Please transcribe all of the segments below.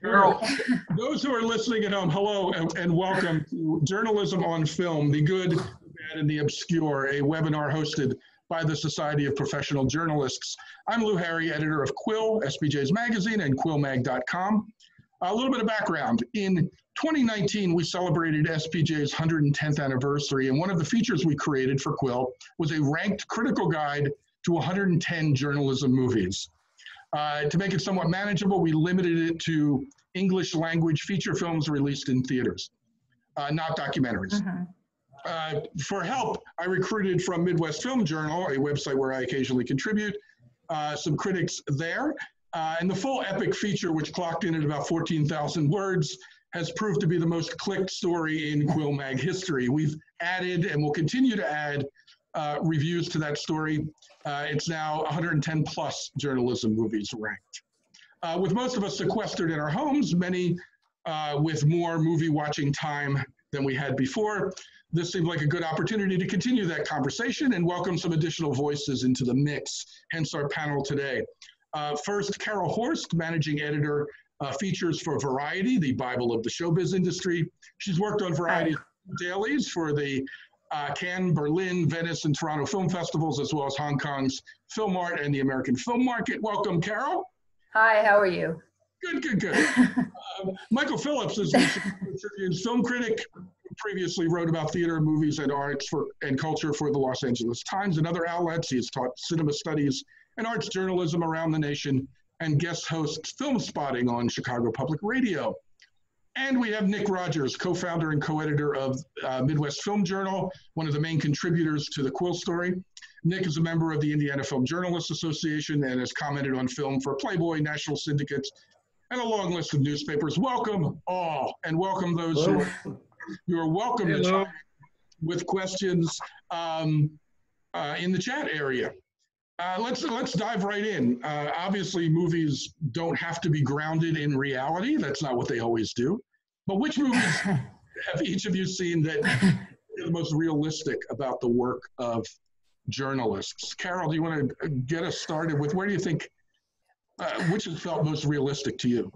Carole, those who are listening at home, hello and, and welcome to Journalism on Film, the good, the bad, and the obscure, a webinar hosted by the Society of Professional Journalists. I'm Lou Harry, editor of Quill, SPJ's magazine, and quillmag.com. A little bit of background. In 2019, we celebrated SPJ's 110th anniversary, and one of the features we created for Quill was a ranked critical guide to 110 journalism movies. Uh, to make it somewhat manageable, we limited it to English language feature films released in theaters, uh, not documentaries. Mm-hmm. Uh, for help, I recruited from Midwest Film Journal, a website where I occasionally contribute, uh, some critics there. Uh, and the full epic feature, which clocked in at about 14,000 words, has proved to be the most clicked story in Quill Mag history. We've added and will continue to add uh, reviews to that story. Uh, it's now 110 plus journalism movies ranked. Uh, with most of us sequestered in our homes, many uh, with more movie watching time than we had before, this seemed like a good opportunity to continue that conversation and welcome some additional voices into the mix, hence our panel today. Uh, first, Carole Horst, managing editor, uh, features for Variety, the Bible of the showbiz industry. She's worked on Variety dailies for the uh, Cannes, Berlin, Venice, and Toronto film festivals, as well as Hong Kong's Film Art and the American Film Market. Welcome, Carole. Hi, how are you? Good, good, good. uh, Michael Phillips is the Tribune's film critic. Previously wrote about theater, movies, and arts for and culture for the Los Angeles Times and other outlets. He has taught cinema studies and arts journalism around the nation and guest hosts Filmspotting on Chicago Public Radio. And we have Nick Rogers, co-founder and co-editor of uh, Midwest Film Journal, one of the main contributors to the Quill story. Nick is a member of the Indiana Film Journalists Association and has commented on film for Playboy, National Syndicates, and a long list of newspapers. Welcome all, and welcome those Hello. who are, you are welcome Hello. to with questions um, uh, in the chat area. Uh, let's let's dive right in. Uh, obviously, movies don't have to be grounded in reality. That's not what they always do. But which movies have each of you seen that are the most realistic about the work of journalists? Carole, do you want to get us started with where do you think uh, which has felt most realistic to you?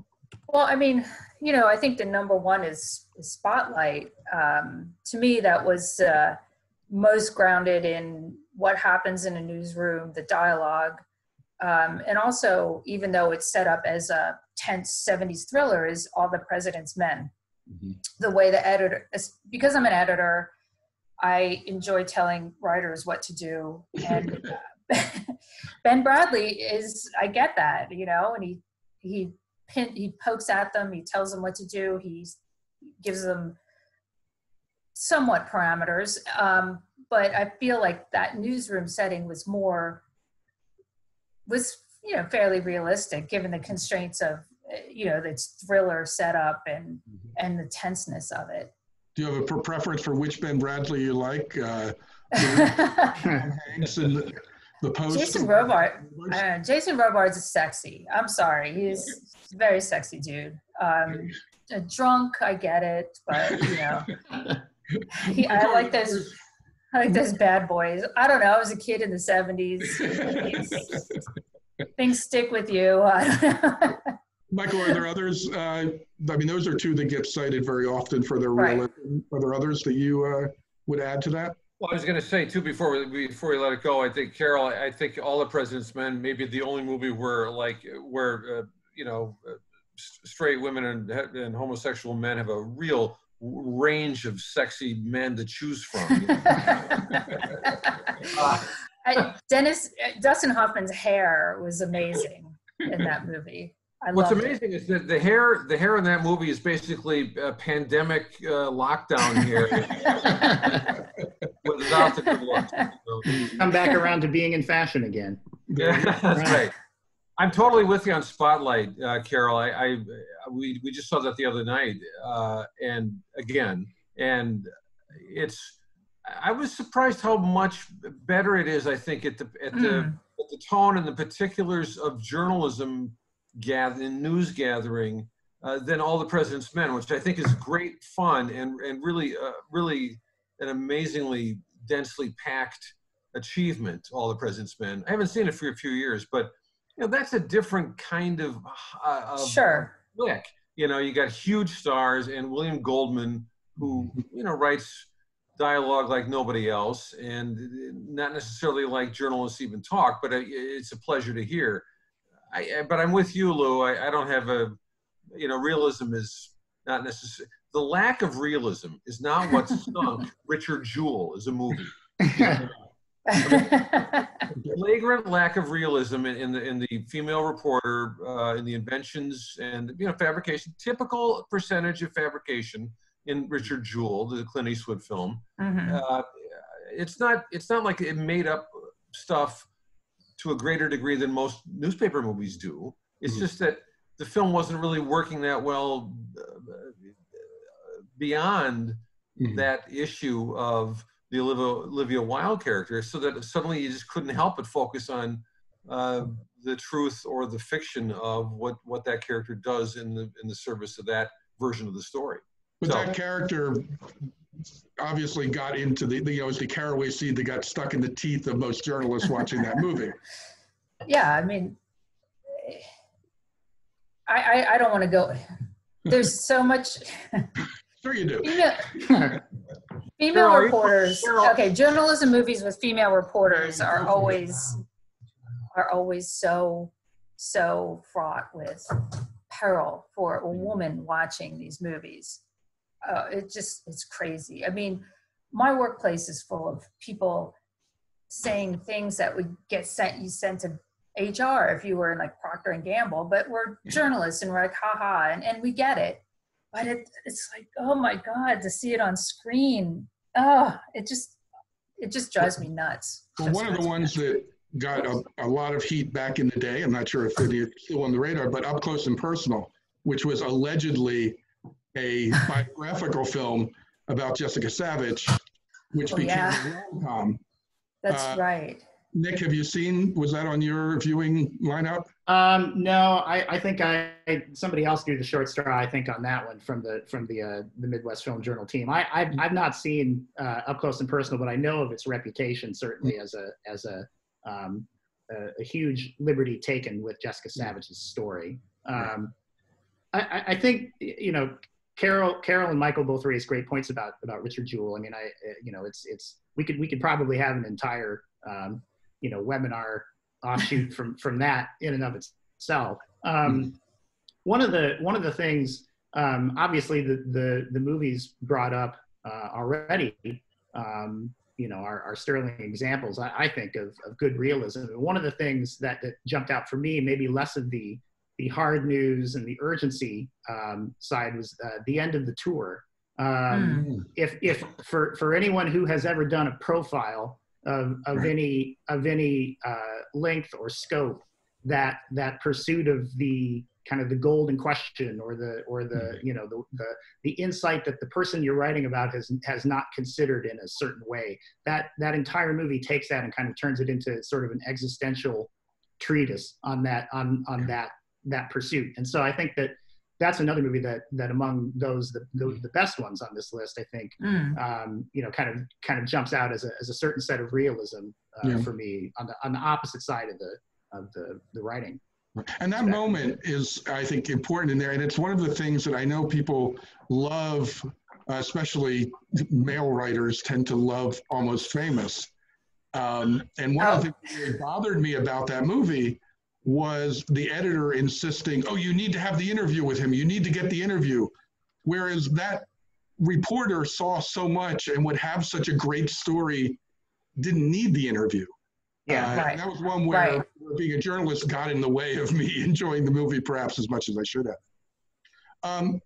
Well, I mean, you know, I think the number one is, is Spotlight. Um, to me, that was uh, most grounded in what happens in a newsroom, the dialogue, um, and also, even though it's set up as a tense 70s thriller, is All the President's Men. Mm-hmm. The way the editor, because I'm an editor, I enjoy telling writers what to do. And uh, Ben Bradlee is, I get that, you know, and he, he, pin, he pokes at them, he tells them what to do, he gives them somewhat parameters. Um, but I feel like that newsroom setting was more was you know fairly realistic given the constraints of you know the thriller setup and mm-hmm. and the tenseness of it. Do you have a preference for which Ben Bradlee you like? Uh, Hanks and the, post. Jason Robards. Uh, Jason Robards is sexy. I'm sorry, he's a very sexy dude. Um, drunk, I get it, but you know, he, I like those I like those bad boys. I don't know. I was a kid in the 70s. Things stick with you. Michael, are there others? Uh, I mean, those are two that get cited very often for their right. realism. Are there others that you uh, would add to that? Well, I was going to say too before we before we let it go. I think Carole. I think All the President's Men maybe the only movie where like where uh, you know uh, straight women and, and homosexual men have a real range of sexy men to choose from. uh, Dennis Dustin Hoffman's hair was amazing in that movie. I What's amazing it. is that the hair, the hair in that movie is basically a pandemic uh, lockdown here, without the good look. Come back around to being in fashion again. Yeah, that's right. right. I'm totally with you on Spotlight, uh, Carole. I, I, we we just saw that the other night, uh, and again, and it's. I was surprised how much better it is. I think at the at the mm. at the tone and the particulars of journalism, gathering news gathering, uh, than all the president's men, which I think is great fun and and really uh, really an amazingly densely packed achievement. All the president's men. I haven't seen it for a few years, but you know that's a different kind of, uh, of sure flick. You know, you got huge stars and William Goldman, who you know writes dialogue like nobody else, and not necessarily like journalists even talk, but it's a pleasure to hear. I, but I'm with you, Lou. I, I don't have a, you know, realism is not necessary. The lack of realism is not what stunk Richard Jewell as a movie. flagrant lack of realism in, in, the in the female reporter, uh, in the inventions and you know fabrication. Typical percentage of fabrication in Richard Jewell, the Clint Eastwood film. Mm-hmm. Uh, it's not it's not like it made up stuff to a greater degree than most newspaper movies do. It's mm-hmm. just that the film wasn't really working that well uh, beyond mm-hmm. that issue of the Olivia, Olivia Wilde character, so that suddenly you just couldn't help but focus on uh, the truth or the fiction of what what that character does in the in the service of that version of the story. But so, that character obviously got into the, the you know it's the caraway seed that got stuck in the teeth of most journalists watching that movie. Yeah, I mean, I I, I don't want to go. There's so much. sure, you do. Female, female reporters. Okay, journalism movies with female reporters are always are always so so fraught with peril for a woman watching these movies uh, it just it's crazy. I mean, my workplace is full of people saying things that would get sent you sent to HR if you were in like Procter and Gamble, but we're journalists and we're like, haha, and, and we get it. But it, it's like, oh my God, to see it on screen, oh, it just it just drives me nuts. Well, one of the ones that got a, a, lot of heat back in the day, I'm not sure if it's still on the radar, but Up Close and Personal, which was allegedly a biographical film about Jessica Savitch, which oh, became yeah. a rom-com. That's uh, right. Nick, have you seen? Was that on your viewing lineup? Um, no, I, I think I somebody else threw the short straw. I think on that one from the from the uh, the Midwest Film Journal team. I I've, I've not seen uh, up close and personal, but I know of its reputation certainly as a as a um, a, a huge liberty taken with Jessica Savitch's story. Um, I, I think you know Carole, Carole, and Michael both raised great points about about Richard Jewell. I mean, I you know, it's it's we could we could probably have an entire um, you know webinar offshoot from from that in and of itself. Um, mm-hmm. One of the one of the things, um, obviously, the the the movies brought up uh, already. Um, you know, are, are sterling examples, I, I think, of, of good realism. And one of the things that, that jumped out for me, maybe less of the the hard news and the urgency um, side was uh, the end of the tour. Um, mm. If, if for, for anyone who has ever done a profile of, of right. any of any uh, length or scope, that that pursuit of the kind of the golden question or the or the mm. you know the, the the insight that the person you're writing about has has not considered in a certain way that that entire movie takes that and kind of turns it into sort of an existential treatise on that on on that that pursuit. And so I think that that's another movie that that among those the, the, the best ones on this list, I think, mm. um, you know, kind of kind of jumps out as a as a certain set of realism uh, yeah. for me on the on the opposite side of the of the the writing. And that moment is, I think, important in there. And it's one of the things that I know people love, uh, especially male writers tend to love almost famous. Um, and one oh. of the things that bothered me about that movie was the editor insisting, oh, you need to have the interview with him. You need to get the interview. Whereas that reporter saw so much and would have such a great story, didn't need the interview. Yeah, uh, right. That was one where right. being a journalist got in the way of me enjoying the movie perhaps as much as I should have. Um,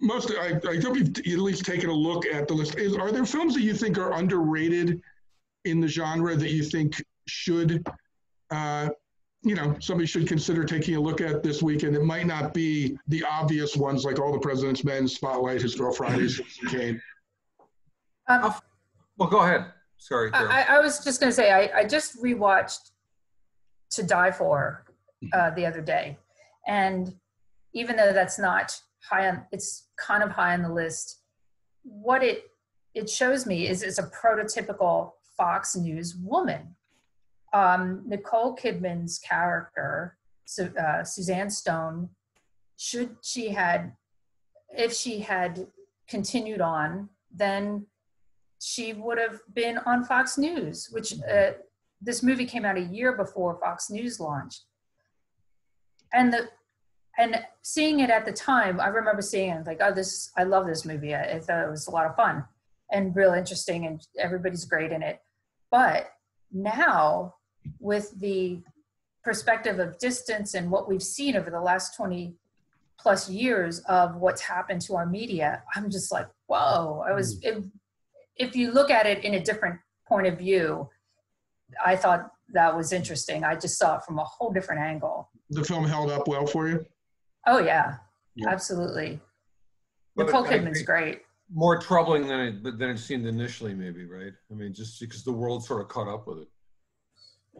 most, I, I hope you've at least taken a look at the list. Is, are there films that you think are underrated in the genre that you think should uh, you know, somebody should consider taking a look at this weekend. It might not be the obvious ones like All the President's Men, Spotlight, His Girl Fridays, Kane. Um, well, go ahead. Sorry. I, I, was just going to say, I, I just rewatched To Die For uh, the other day. And even though that's not high on, it's kind of high on the list, what it, it shows me is, is a prototypical Fox News woman um, Nicole Kidman's character, uh, Suzanne Stone, should she had if she had continued on then she would have been on fox news which uh, this movie came out a year before fox news launched. And the and seeing it at the time i remember seeing it like oh this i love this movie. I, I thought it was a lot of fun and real interesting and everybody's great in it. But now with the perspective of distance and what we've seen over the last 20 plus years of what's happened to our media i'm just like whoa i was mm. if, if you look at it in a different point of view i thought that was interesting i just saw it from a whole different angle The film held up well for you? oh yeah, Yeah. absolutely But nicole I kidman's great More troubling than it, than it seemed initially, maybe, right? I mean, just because the world sort of caught up with it.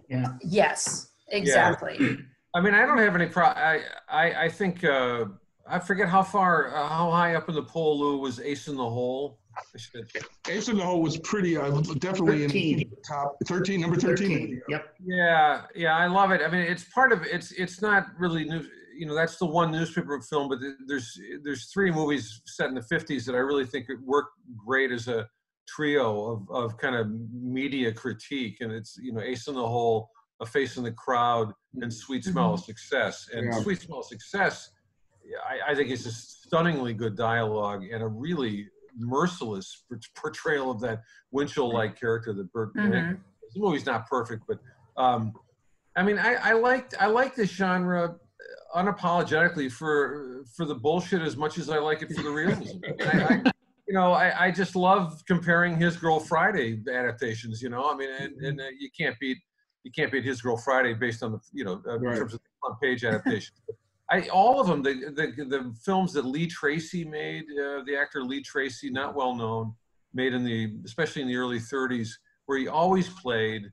Yeah. yes exactly I mean, I don't have any pro. I I, I think uh, I forget how far, uh, how high up in the poll Lou was Ace in the Hole. I should- Ace in the Hole was pretty, uh, definitely in the 13. top 13, number 13. 13. Yep. Yeah, yeah, I love it. I mean, it's part of it's it's not really new. You know, that's the one newspaper film, but there's there's three movies set in the 50s that I really think work great as a trio of of kind of media critique, and it's you know Ace in the Hole, A Face in the Crowd, and Sweet Smell of Success. And Yeah. Sweet Smell of Success, I, I think it's a stunningly good dialogue and a really merciless portrayal of that Winchell-like character that Burt Mhm. the movie's not perfect, but um, I mean, I, I liked I like this genre unapologetically for for the bullshit as much as I like it for the realism. I, you know, I, I just love comparing his Girl Friday adaptations. You know, I mean, and, and uh, you can't beat you can't beat his Girl Friday based on the you know uh, Right. in terms of the front page adaptations. I all of them the the, the films that Lee Tracy made, uh, the actor Lee Tracy, not well known, made in the especially in the early 30s, where he always played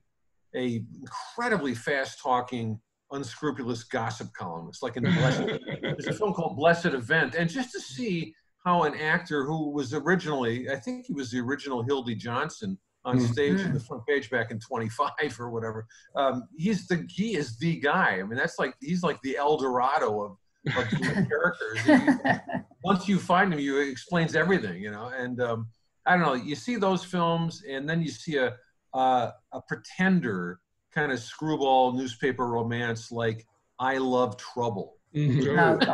a incredibly fast talking, unscrupulous gossip columnist, like in Blessed. There's a film called Blessed Event, and just to see how an actor who was originally, I think he was the original Hildy Johnson on Mhm. stage in the front page back in 25 or whatever. Um, he's the he is the guy. I mean, that's like he's like the El Dorado of, of characters. He- once you find him, you it explains everything, you know. And um, I don't know. You see those films, and then you see a uh, a pretender kind of screwball newspaper romance like I Love Trouble. Down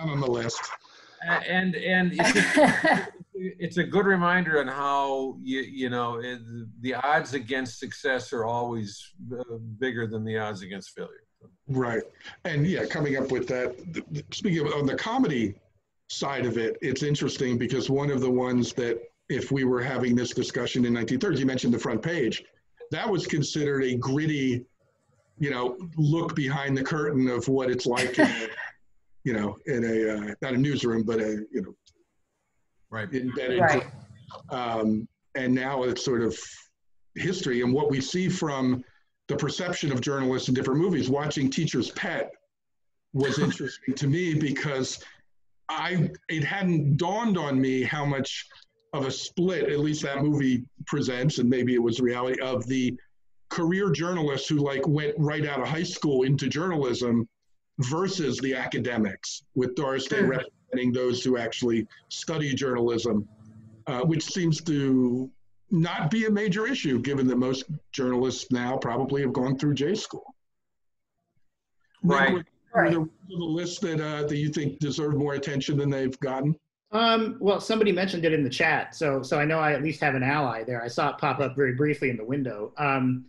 on the list. and and it's, just, it's a good reminder on how you you know it, the odds against success are always uh, bigger than the odds against failure. Right. And yeah, coming up with that, th- th- speaking of on the comedy side of it, it's interesting because one of the ones that, if we were having this discussion in 1930s, you mentioned the front page, that was considered a gritty, you know, look behind the curtain of what it's like, in a, you know, in a, uh, not a newsroom, but a, you know, Right. embedded right. um, and now it's sort of history and what we see from the perception of journalists in different movies. Watching teacher's pet was interesting to me because i it hadn't dawned on me how much of a split at least that movie presents and maybe it was reality of the career journalists who like went right out of high school into journalism versus the academics with doris day Mm. representing those who actually study journalism uh, which seems to not be a major issue given that most journalists now probably have gone through J school. Right. Nick, were right there the list that, uh, that you think deserve more attention than they've gotten? Um, well, somebody mentioned it in the chat, so so I know I at least have an ally there. I saw it pop up very briefly in the window. Um, n-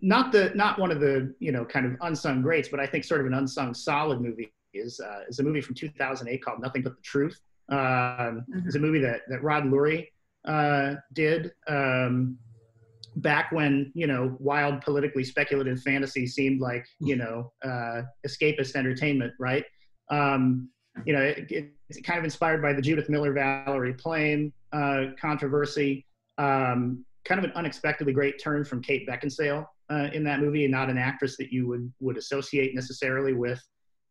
not the not one of the you know kind of unsung greats, but I think sort of an unsung solid movie is uh, is a movie from 2008 called Nothing But the Truth. Um, It's a movie that that Rod Lurie uh, did um, back when you know wild politically speculative fantasy seemed like you know uh, escapist entertainment, right? Um, you know, it, it, it's kind of inspired by the Judith Miller Valerie Plame uh, controversy. Um, kind of an unexpectedly great turn from Kate Beckinsale uh, in that movie, and not an actress that you would would associate necessarily with,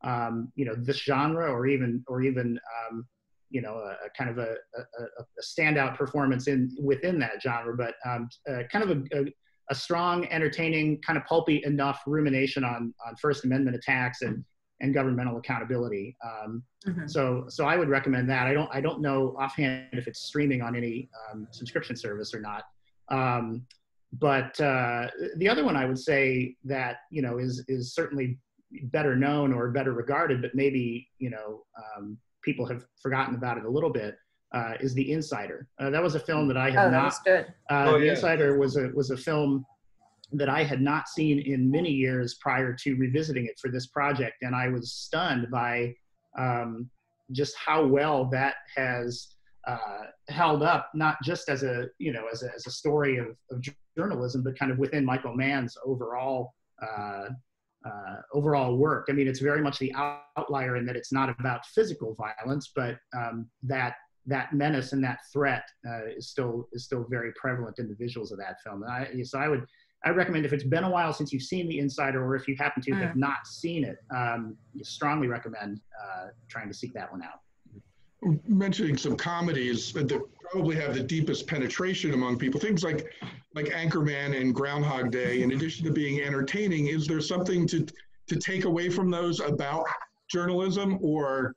um, you know, this genre or even or even um, you know a, a kind of a, a, a standout performance in within that genre, but um, uh, kind of a, a, strong, entertaining, kind of pulpy enough rumination on on First Amendment attacks and and governmental accountability. Um, Mhm. so so I would recommend that. I don't I don't know offhand if it's streaming on any um, subscription service or not. Um, but uh, the other one I would say that you know is is certainly better known or better regarded, but maybe you know um, people have forgotten about it a little bit. Uh, is the Insider? Uh, that was a film that I Oh, had that not was good. uh, Oh, the yeah. Insider was a was a film that I had not seen in many years prior to revisiting it for this project, and I was stunned by um, just how well that has uh, held up, not just as a you know as a, as a story of, of journalism, but kind of within Michael Mann's overall. Uh, uh, overall work. I mean, it's very much the outlier in that it's not about physical violence, but um, that that menace and that threat uh, is still is still very prevalent in the visuals of that film. And I, so I would I recommend if it's been a while since you've seen The Insider, or if you happen to have not seen it, um, strongly recommend uh, trying to seek that one out. Mentioning some comedies that probably have the deepest penetration among people. Things like like Anchorman and Groundhog Day. In addition to being entertaining, is there something to to take away from those about journalism, or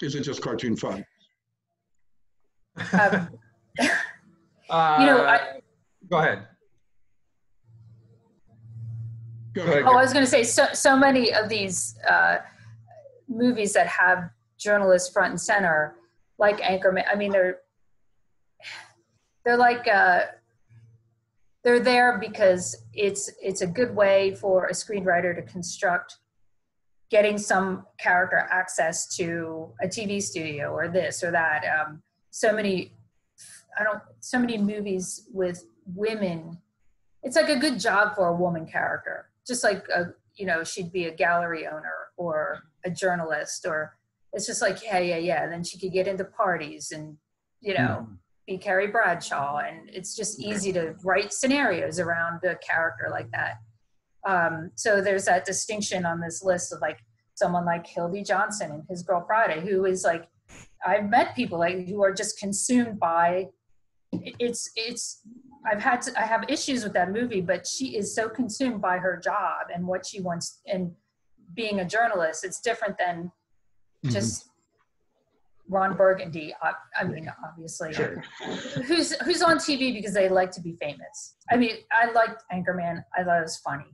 is it just cartoon fun? Um, Uh, you know, I, go ahead. Go Go ahead. Oh, I was going to say so so many of these uh, movies that have journalists front and center, like Anchorman. I mean, they're they're like uh, they're there because it's it's a good way for a screenwriter to construct getting some character access to a TV studio or this or that. Um, so many, I don't, so many movies with women. It's like a good job for a woman character just like a you know she'd be a gallery owner or a journalist or it's just like yeah yeah yeah. And then she could get into parties and you know be carrie bradshaw. And it's just easy to write scenarios around a character like that. Um, so there's that distinction on this list of like someone like hildy johnson and his girl friday who is like i've met people like who are just consumed by it's it's I've had to, I have issues with that movie, but she is so consumed by her job and what she wants and being a journalist. It's different than just Ron Burgundy. I, I mean, obviously, Sure. who's who's on TV because they like to be famous. I mean, I liked Anchorman. I thought it was funny,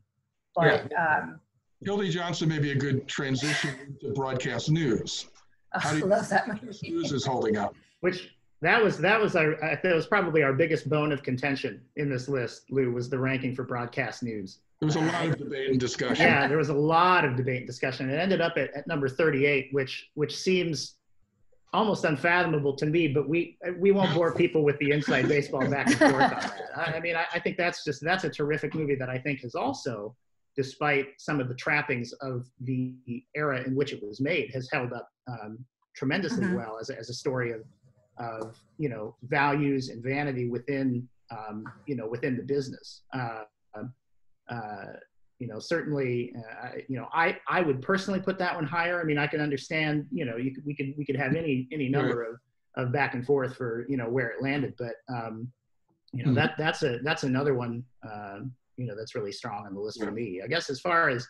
but um, Hildy Johnson may be a good transition into broadcast news. How I do you- love that Broadcast movie. News is holding up. Which that was that was our that was probably our biggest bone of contention in this list. Lou was the ranking for broadcast news. There was a lot of debate and discussion. Yeah, there was a lot of debate and discussion. It ended up at, at number 38, which which seems almost unfathomable to me. But we we won't bore people with the inside baseball back and forth on that. I, I mean, I, I think that's just that's a terrific movie that I think has also, despite some of the trappings of the era in which it was made, has held up um, tremendously Mhm. well as a, as a story of of you know values and vanity within um, you know within the business. Uh, uh, you know, certainly, uh, you know, I, I would personally put that one higher. I mean, I can understand, you know, you could, we could, we could have any, any number of, of back and forth for, you know, where it landed, but, um, you know, Mhm. that, that's a, that's another one, um, you know, that's really strong on the list for me. I guess as far as,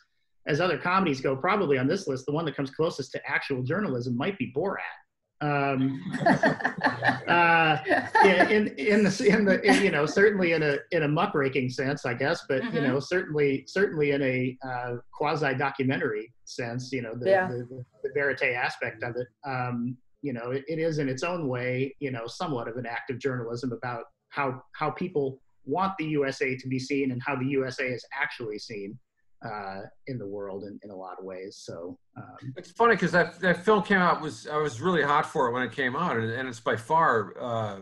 as other comedies go, probably on this list, the one that comes closest to actual journalism might be Borat. Um, uh, in in in the in the in, you know certainly in a in a muckraking sense, I guess, but you Mhm. know certainly certainly in a uh, quasi documentary sense, you know the, Yeah. the the verite aspect of it. Um, you know, it, it is in its own way, you know, somewhat of an act of journalism about how how people want the USA to be seen and how the USA is actually seen uh, in the world in, in a lot of ways. So um, It's funny because that, that film came out was I was really hot for it when it came out, and, and it's by far uh,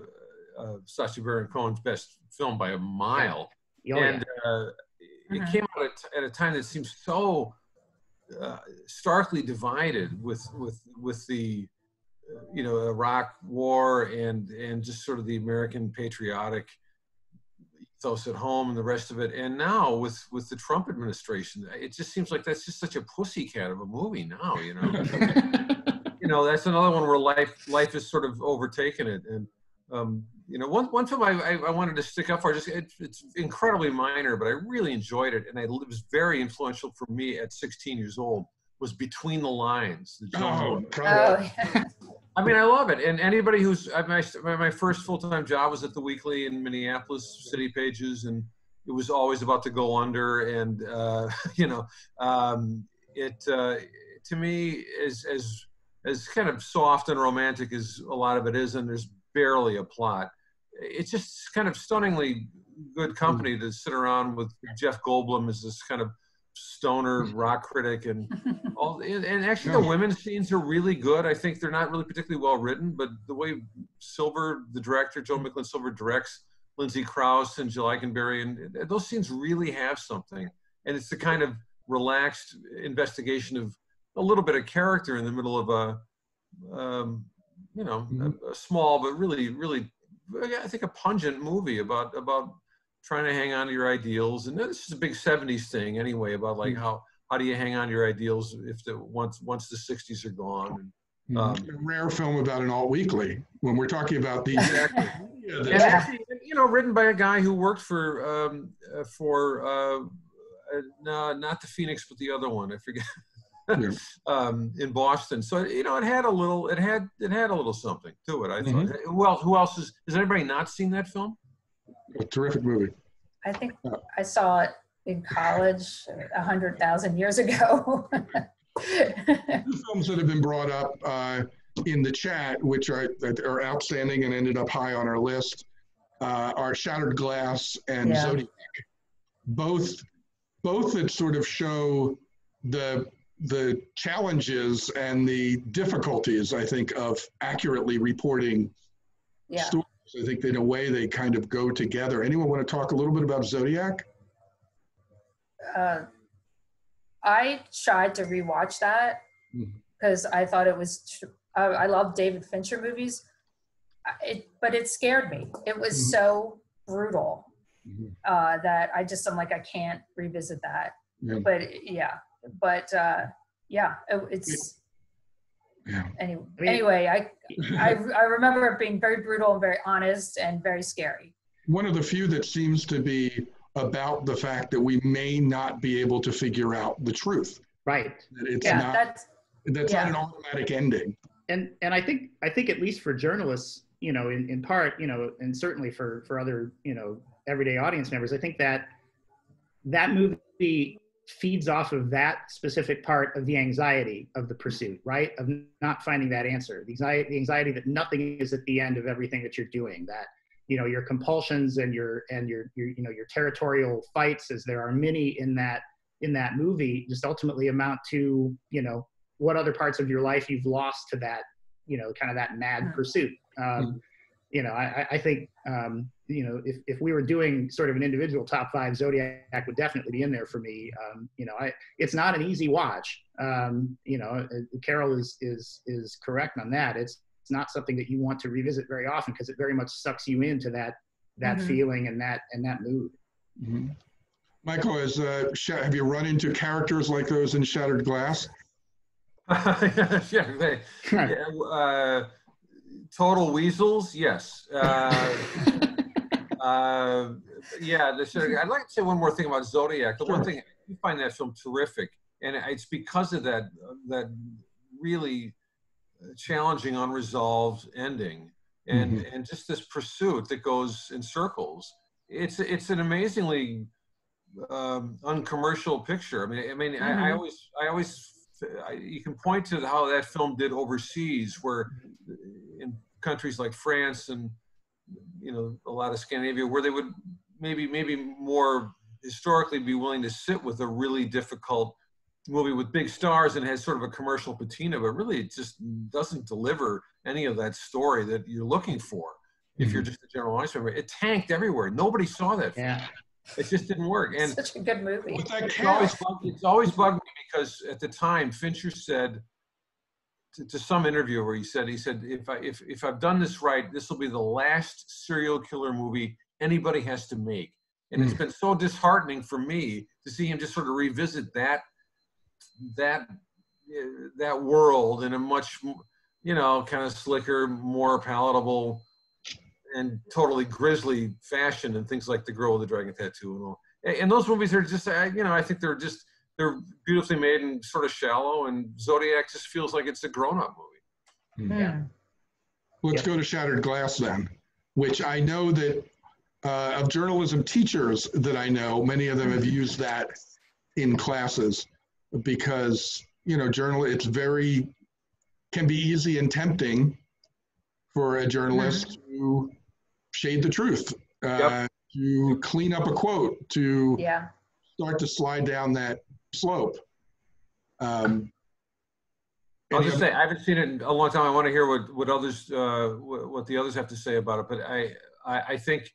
uh, Sacha Baron Cohen's best film by a mile. oh, yeah. and uh, it Mhm. came out at, at a time that seems so uh, starkly divided with with with the uh, you know Iraq War and and just sort of the American patriotic ethos at home and the rest of it. And now with with the Trump administration, it just seems like that's just such a pussycat of a movie now. You know, you know that's another one where life life has sort of overtaken it and. Um, you know, one, one film I, I, I wanted to stick up for, just it, it's incredibly minor, but I really enjoyed it, and I, it was very influential for me at 16 years old. was Between the Lines. The Joan Oh, I mean, I love it. And anybody who's my my my first full time job was at the Weekly in Minneapolis, City Pages, and it was always about to go under. And uh, you know, um, it uh, to me is as as kind of soft and romantic as a lot of it is, and there's barely a plot. It's just kind of stunningly good company to sit around with Jeff Goldblum as this kind of stoner rock critic and all and, and actually the women's scenes are really good. I think they're not really particularly well written but the way silver the director joe Micklin silver directs Lindsay Crouse and jill eikenberry and and those scenes really have something. And it's the kind of relaxed investigation of a little bit of character in the middle of a um, you know a, a small but really really i think a pungent movie about about trying to hang on to your ideals and this is a big 70s thing anyway about like how how do you hang on to your ideals if the once once the 60s are gone Um, a rare film about an alt weekly when we're talking about the exactly. yeah, and actually you know written by a guy who worked for um uh, for uh, uh no, not the phoenix but the other one i forget. Yeah. um in boston. So you know it had a little it had it had a little something to it i thought. Mm-hmm. well who else is has anybody not seen that film a terrific movie. I think I saw it in college a hundred thousand years ago. Two films that have been brought up uh, in the chat, which are, are outstanding and ended up high on our list, uh, are Shattered Glass and Yeah. Zodiac. Both, both that sort of show the the challenges and the difficulties, I think, of accurately reporting yeah. stories. I think that in a way they kind of go together. Anyone want to talk a little bit about Zodiac? uh, I tried to rewatch that because I thought it was. Tr- I, I love David Fincher movies, it, but it scared me. It was Mhm. so brutal Mhm. uh, that I just I'm like I can't revisit that. Yeah. But yeah, but uh, yeah, it, it's Yeah. any, I mean- anyway. I, I I remember it being very brutal and very honest and very scary. one of the few that seems to be about the fact that we may not be able to figure out the truth. Right. That it's Yeah, not that's that's yeah. not an automatic ending. and and I think I think at least for journalists, you know, in, in part, you know, and certainly for for other, you know, everyday audience members, I think that that movie feeds off of that specific part of the anxiety of the pursuit, right? Of not finding that answer, the anxiety, the anxiety that nothing is at the end of everything that you're doing. That you know your compulsions and your and your your you know your territorial fights, as there are many in that in that movie, just ultimately amount to you know what other parts of your life you've lost to that you know kind of that mad pursuit um, you know I, I- I think um, you know if, if we were doing sort of an individual top five zodiac would definitely be in there for me um, you know I, it's not an easy watch um, you know uh, Carole is is is correct on that it's it's not something that you want to revisit very often because it very much sucks you into that that Mhm. feeling and that and that mood Mhm. Michael, has, uh, have you run into characters like those in Shattered Glass? yeah, they, yeah, uh, total weasels. Yes. Uh, uh, yeah. Of- I'd like to say one more thing about Zodiac. The one thing I find that film terrific, and it's because of that that really challenging, unresolved ending, and and just this pursuit that goes in circles. It's it's an amazingly um, uncommercial picture. I mean, I mean, I, I Mhm. always, I always, I, you can point to how that film did overseas, where in countries like France and you know a lot of Scandinavia, where they would maybe, maybe more historically be willing to sit with a really difficult movie with big stars and has sort of a commercial patina, but really it just doesn't deliver any of that story that you're looking for. If you're mm-hmm. just a general audience member, it tanked everywhere. Nobody saw that. film. yeah It just didn't work. And such a good movie. But it's always, cast, bugged, it's always bugged me because at the time Fincher said to, to some where he said, he said, if I if if I've done this right, this will be the last serial killer movie anybody has to make. And it's been so disheartening for me to see him just sort of revisit that that uh, that world in a much you know kind of slicker, more palatable, and totally grisly fashion, and things like the girl with the dragon tattoo and all. And those movies are just, you know, I think they're just they're beautifully made and sort of shallow. And Zodiac just feels like it's a grown-up movie. Hmm. Yeah. Let's go to Shattered Glass then, which I know that uh, of journalism teachers that I know, many of them have used that in classes because you know journal it's very can be easy and tempting for a journalist to shade the truth, uh, Yep. to clean up a quote, to Yeah. start to slide down that slope. Um, I'll just say I haven't seen it in a long time. I want to hear what what others uh, what, the others have to say about it. But I I, I think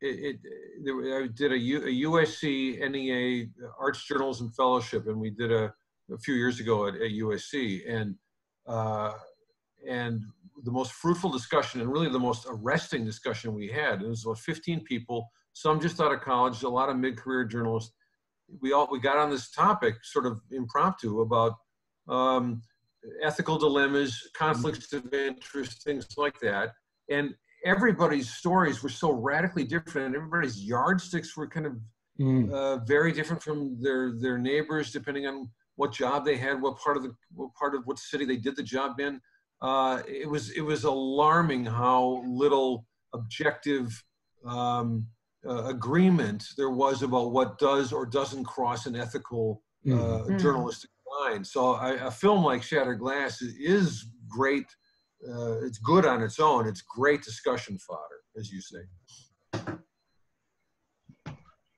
it, it there, I did a, U, a USC NEA Arts Journalism Fellowship, and we did a a few years ago at, at USC, and uh, and the most fruitful discussion and really the most arresting discussion we had. It was about 15 people, some just out of college, a lot of mid-career journalists. We all we got on this topic sort of impromptu about um, ethical dilemmas, conflicts of interest, things like that. And everybody's stories were so radically different, and everybody's yardsticks were kind of Mm, uh, very different from their their neighbors, depending on what job they had, what part of the what part of what city they did the job in. Uh, it was it was alarming how little objective um, uh, agreement there was about what does or doesn't cross an ethical uh, mm. Mm. journalistic line. So I, a film like Shattered Glass is, is great. Uh, it's good on its own. It's great discussion fodder, as you say.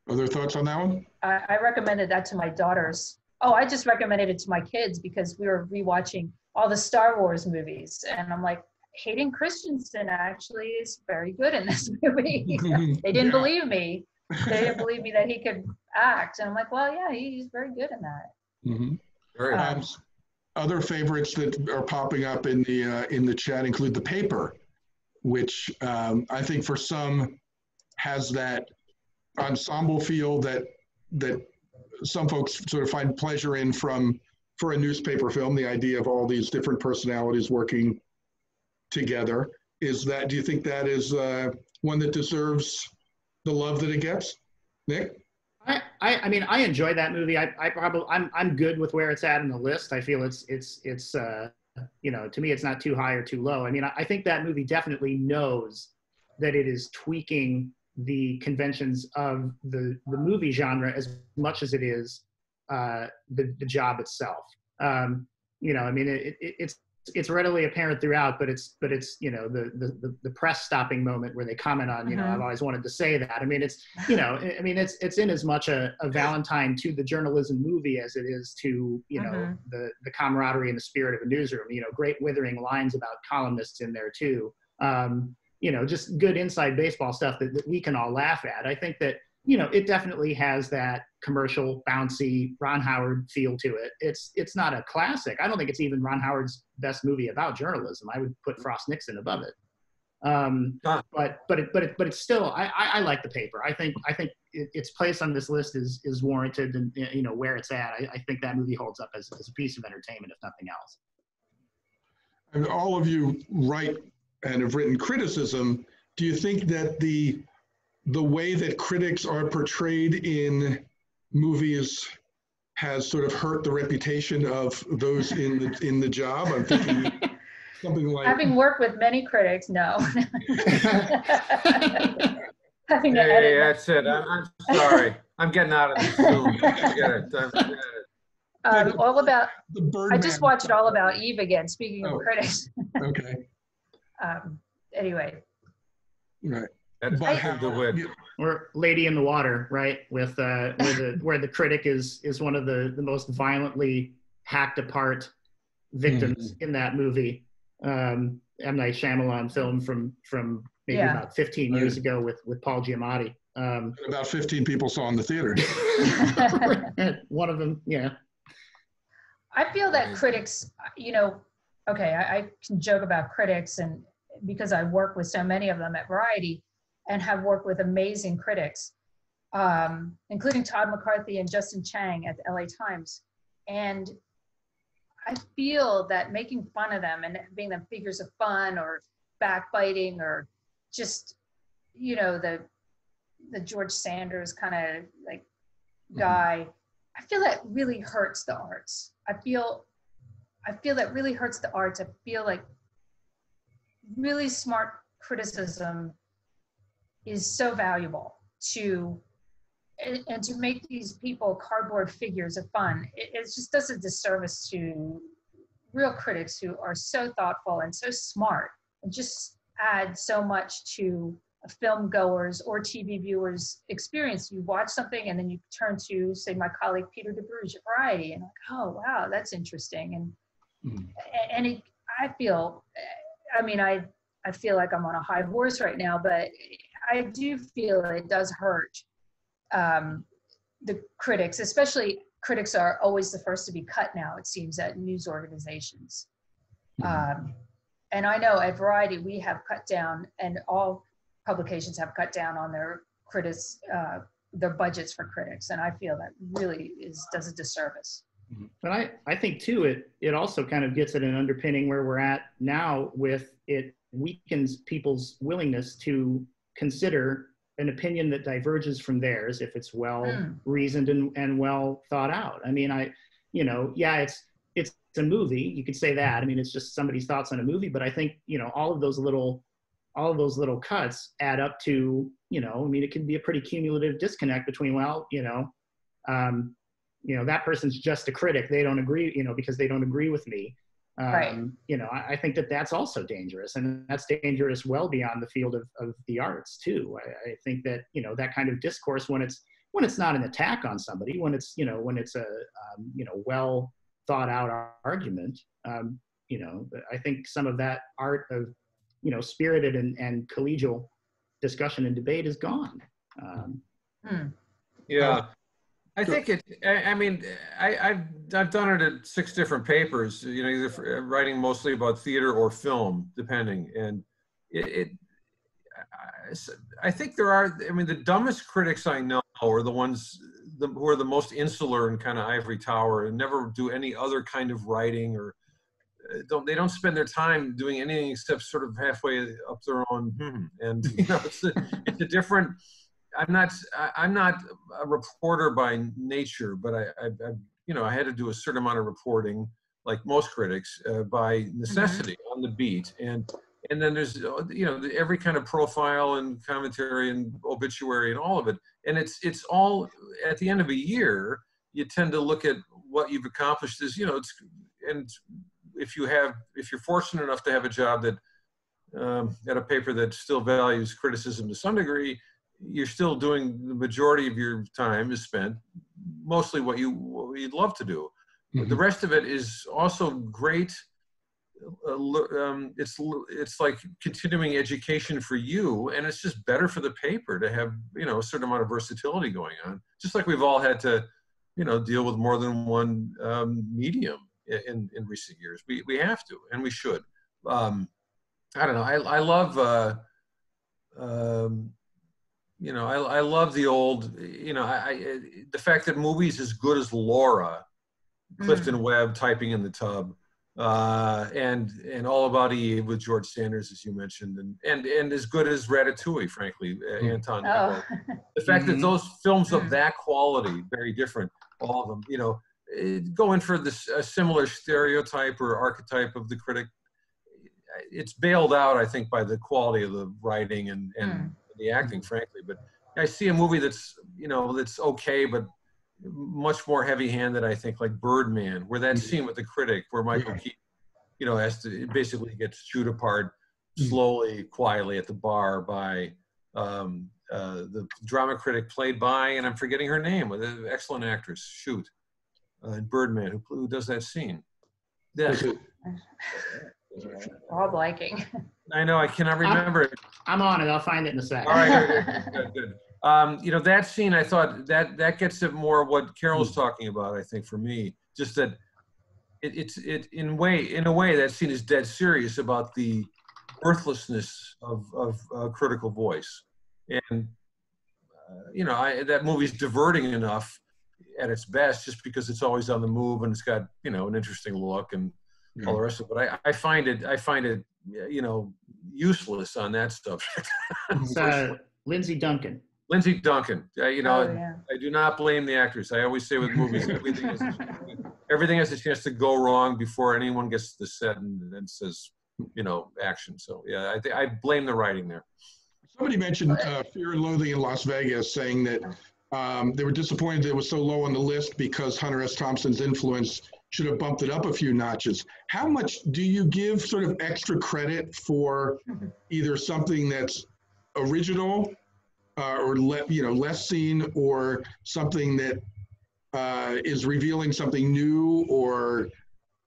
Other thoughts on that one? I, I recommended that to my daughters. Oh, I just recommended it to my kids because we were rewatching all the Star Wars movies, and I'm like, Hayden Christensen actually is very good in this movie. they didn't Yeah. believe me. They didn't believe me that he could act, and I'm like, well, yeah, he's very good in that. Mhm. Very Um, other favorites that are popping up in the uh, in the chat include the paper, which um, I think for some has that ensemble feel that that some folks sort of find pleasure in from for a newspaper film. The idea of all these different personalities working together is that. Do you think that is uh, one that deserves the love that it gets, Nick? I, I, I mean, I enjoy that movie. I, I probably, I'm, I'm good with where it's at in the list. I feel it's, it's, it's, uh, you know, to me, it's not too high or too low. I mean, I, I think that movie definitely knows that it is tweaking the conventions of the, the movie genre as much as it is uh, the, the job itself. Um, you know, I mean, it, it, it's, it's readily apparent throughout, but it's, but it's, you know, the, the, the, press stopping moment where they comment on, you know, Mhm. I've always wanted to say that. I mean, it's, you know, I- mean, it's it's in as much a, a Valentine to the journalism movie as it is to you know Mhm. the the camaraderie and the spirit of a newsroom. You know, great withering lines about columnists in there too. Um, you know, just good inside baseball stuff that, that we can all laugh at. I think that you know it definitely has that commercial, bouncy Ron Howard feel to it. It's it's not a classic. I don't think it's even Ron Howard's best movie about journalism. I would put Frost Nixon above it. Um, Ah. but but it, but it, but it's still I, I, I like the paper. I think I think it, its place on this list is is warranted and you know where it's at. I, I think that movie holds up as, as a piece of entertainment if nothing else. and all of you write and have written criticism, do you think that the the way that critics are portrayed in movies has sort of hurt the reputation of those in the in the job? I'm thinking something like Having worked with many critics, no. Having to Hey, edit. that's it. I'm, I'm sorry. I'm getting out of this Zoom. Forget it. I'm- forget it. Um, all about. the bird. I just watched it All About Eve again. Speaking of Oh. critics. Okay, Um, anyway, right. That's But Tim DeWitt. how- or Lady in the Water, right? With uh, where the where the critic is is one of the the most violently hacked apart victims in that movie. Um, M Night Shyamalan film from from maybe Yeah. about 15 years ago with with Paul Giamatti. Um, About 15 people saw in the theater. one of them, yeah. I feel that critics, you know, okay, I, I can joke about critics and because I work with so many of them at Variety and have worked with amazing critics, um, including Todd McCarthy and Justin Chang at the LA Times. And I feel that making fun of them and being them figures of fun or backbiting or just, you know, the the George Sanders kind of like guy I feel that really hurts the arts. I feel I feel that really hurts the arts. I feel like really smart criticism is so valuable to and, and to make these people cardboard figures of fun it, it just does a disservice to real critics who are so thoughtful and so smart and just add so much to a film goers or TV viewers experience. You watch something and then you turn to, say, my colleague Peter Debruge at Variety, and like, oh wow, that's interesting. And mm. and it, I feel, I mean, I I feel like I'm on a high horse right now, but I do feel it does hurt um, the critics, especially critics are always the first to be cut now. It seems at news organizations. Mm. Um, and I know at Variety we have cut down, and all publications have cut down on their critics, uh, their budgets for critics, and I feel that really is does a disservice. Mm-hmm. But I, I think too, it it also kind of gets at an underpinning where we're at now with it weakens people's willingness to consider an opinion that diverges from theirs if it's well mm. reasoned and, and well thought out. I mean, I, you know, yeah, it's it's a movie. You could say that. I mean, it's just somebody's thoughts on a movie. But I think you know all of those little all of those little cuts add up to you know. I mean, it can be a pretty cumulative disconnect between well, you know, um, you know that person's just a critic. They don't agree, you know, because they don't agree with me. Um, right. You know, I, I, think that that's also dangerous, and that's dangerous well beyond the field of, of the arts too. I, I, think that you know that kind of discourse when it's when it's not an attack on somebody, when it's you know when it's a um, you know well thought out argument. Um, you know, I think some of that art of you know spirited and, and collegial discussion and debate is gone. Um, hmm. Yeah, I think it. I, I mean, I, have I've done it at six different papers. You know, either uh, writing mostly about theater or film, depending. And it, it I, I think there are. I mean, the dumbest critics I know are the ones the, who are the most insular and kind of ivory tower and never do any other kind of writing or uh, don't they don't spend their time doing anything except sort of halfway up their own hmm. and you know it's a, it's a different I'm not I'm not a reporter by nature, but I, I, I, you know I had to do a certain amount of reporting, like most critics, uh, by necessity mm-hmm. on the beat, and and then there's uh, you know every kind of profile and commentary and obituary and all of it, and it's it's all at the end of a year you tend to look at what you've accomplished as you know it's and if you have if you're fortunate enough to have a job that um, at a paper that still values criticism to some degree you're still doing the majority of your time is spent mostly what you what you'd love to do. Mm-hmm. The rest of it is also great. Uh, um, it's it's like continuing education for you, and it's just better for the paper to have you know a certain amount of versatility going on. Just like we've all had to, you know, deal with more than one um, medium in in recent years. We we have to, and we should. Um, I don't know. I I love. Uh, um, you know, I, I love the old, you know, I, I, the fact that movies as good as Laura, Clifton mm. Webb typing in the tub, uh, and and All About Eve with George Sanders, as you mentioned, and and and as good as Ratatouille, frankly, mm. Anton. Oh. The fact mm-hmm. that those films of mm. that quality, very different, all of them, you know, eh, going for this a similar stereotype or archetype of the critic, it's bailed out, I think, by the quality of the writing and and. Mm the acting, frankly. But I see a movie that's you know that's okay, but much more heavy-handed. I think like Birdman, where that mm-hmm. scene with the critic, where Michael yeah. Keaton, you know, has to basically gets chewed apart mm-hmm. slowly, quietly at the bar by um, uh, the drama critic played by, and I'm forgetting her name, with an excellent actress. Shoot, uh, in Birdman, who, who does that scene? Yeah. Rob liking. I know I cannot remember I'm, I'm, on it. I'll find it in a second. All right, good, good, good. Um, you know that scene. I thought that that gets at more what Carole's hmm. talking about. I think for me, just that it, it's it in way in a way that scene is dead serious about the worthlessness of of uh, critical voice, and uh, you know I, that movie's diverting enough at its best just because it's always on the move and it's got you know an interesting look and mm-hmm. all the rest of it. But I, I find it I find it you know, useless on that stuff. it's uh, Lindsay Duncan. Lindsay Duncan. Uh, you know, Oh, yeah. I do not blame the actors. I always say with movies, everything has, a chance- everything has a chance to go wrong before anyone gets to the set and, and says, you know, action. So yeah, I think I blame the writing there. Somebody mentioned uh, Fear and Loathing in Las Vegas, saying that um, they were disappointed it was so low on the list because Hunter S. Thompson's influence should have bumped it up a few notches. How much do you give sort of extra credit for either something that's original uh, or le- you know less seen, or something that uh, is revealing something new, or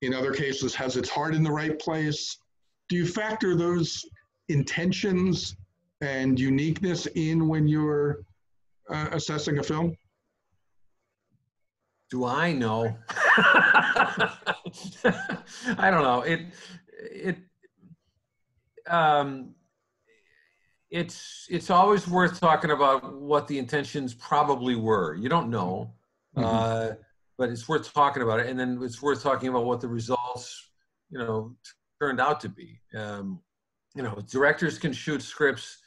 in other cases has its heart in the right place? Do you factor those intentions and uniqueness in when you're uh, assessing a film? Do I know? I don't know. It it um it's it's always worth talking about what the intentions probably were. You don't know. Uh, but it's worth talking about it and then it's worth talking about what the results, you know, turned out to be. Um, you know, directors can shoot scripts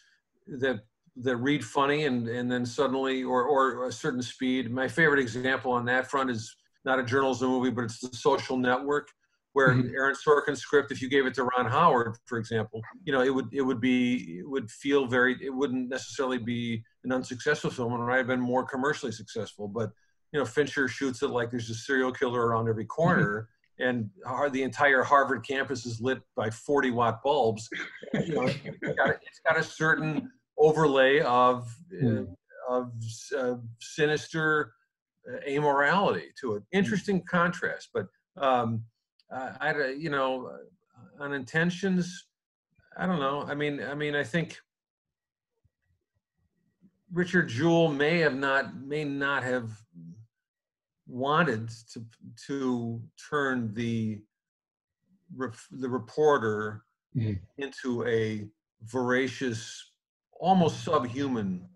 that that read funny and and then suddenly or or a certain speed. My favorite example on that front is not a journalism movie, but it's the Social Network, where Mhm. Aaron Sorkin's script, if you gave it to Ron Howard, for example, you know, it would it would be it would feel very it wouldn't necessarily be an unsuccessful film, and it might have been more commercially successful. But you know, Fincher shoots it like there's a serial killer around every corner. And the entire Harvard campus is lit by 40 watt bulbs. You know, it's got, a- it's got a certain overlay of uh, of uh, sinister uh, amorality to it. Interesting contrast, but um, I, I you know, on intentions, I don't know. I mean, I mean, I think Richard Jewell may have not may not have wanted to to turn the the reporter Mhm. into a voracious, almost subhuman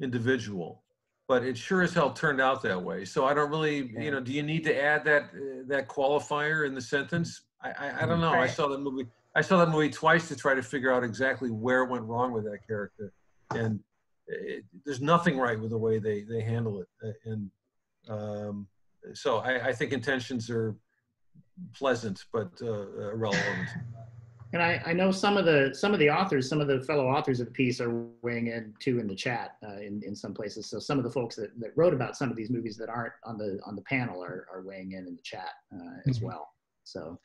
individual. But it sure as hell turned out that way. So I don't really, you know, do you need to add that uh, that qualifier in the sentence? I I, I don't know. I saw that movie. I saw that movie twice to try to figure out exactly where it went wrong with that character, and it, there's nothing right with the way they they handle it. Uh, And um, so I, I think intentions are pleasant but uh, irrelevant. And I, I know some of the some of the authors, some of the fellow authors of the piece are weighing in too in the chat uh, in in some places. So some of the folks that, that wrote about some of these movies that aren't on the on the panel are, are weighing in in the chat uh, as Mhm. well. So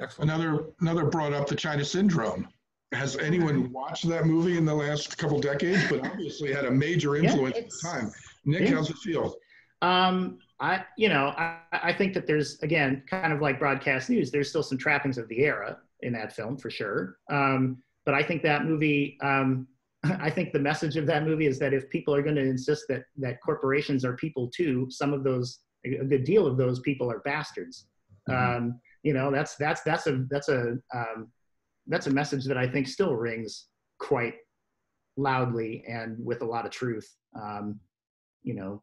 Excellent. Another another brought up the China Syndrome. Has anyone watched that movie in the last couple decades? But obviously had a major Yeah, influence at the time. Nick, Yeah. how's it feel? Um, I, you know, I, I think that there's again, kind of like broadcast news. There's still some trappings of the era in that film for sure. Um, but I think that movie, um, I think the message of that movie is that if people are going to insist that that corporations are people too, some of those, a good deal of those people are bastards. Um, you know, that's that's that's a that's a um, that's a message that I think still rings quite loudly and with a lot of truth. Um, you know,